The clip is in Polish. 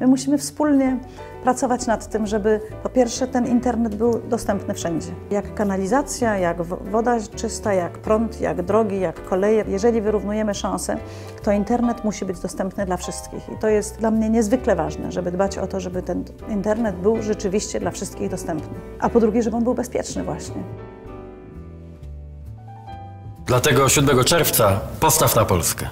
My musimy wspólnie pracować nad tym, żeby po pierwsze ten internet był dostępny wszędzie. Jak kanalizacja, jak woda czysta, jak prąd, jak drogi, jak koleje. Jeżeli wyrównujemy szanse, to internet musi być dostępny dla wszystkich. I to jest dla mnie niezwykle ważne, żeby dbać o to, żeby ten internet był rzeczywiście dla wszystkich dostępny. A po drugie, żeby on był bezpieczny właśnie. Dlatego 7 czerwca postaw na Polskę.